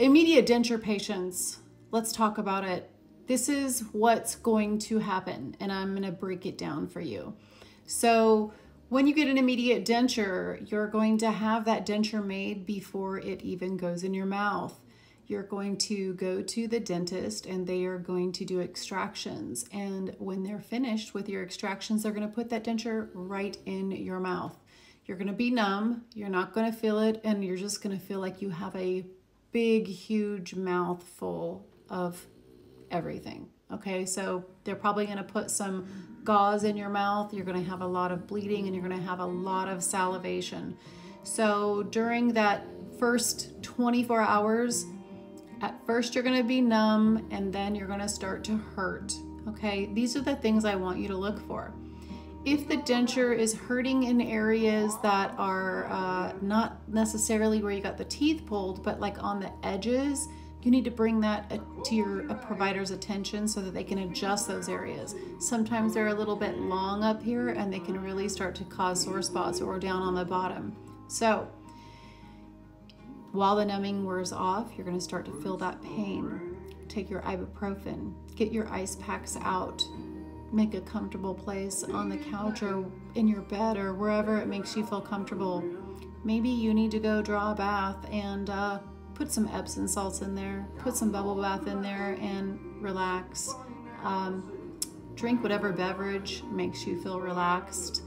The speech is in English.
Immediate denture patients, let's talk about it. This is what's going to happen, and I'm going to break it down for you. So, when you get an immediate denture, you're going to have that denture made before it even goes in your mouth. You're going to go to the dentist and they are going to do extractions. And when they're finished with your extractions, they're going to put that denture right in your mouth. You're going to be numb, you're not going to feel it, and you're just going to feel like you have a big, huge mouth full of everything. Okay, so they're probably going to put some gauze in your mouth. You're going to have a lot of bleeding and you're going to have a lot of salivation. So during that first 24 hours, at first you're going to be numb and then you're going to start to hurt. Okay, these are the things I want you to look for. If the denture is hurting in areas that are uh, not necessarily where you got the teeth pulled, but like on the edges, you need to bring that uh, to your provider's attention so that they can adjust those areas. Sometimes they're a little bit long up here and they can really start to cause sore spots or down on the bottom. So while the numbing wears off, you're going to start to feel that pain. Take your ibuprofen, get your ice packs out, make a comfortable place on the couch or in your bed or wherever it makes you feel comfortable. Maybe you need to go draw a bath and uh, put some Epsom salts in there, put some bubble bath in there, and relax. Um, drink whatever beverage makes you feel relaxed.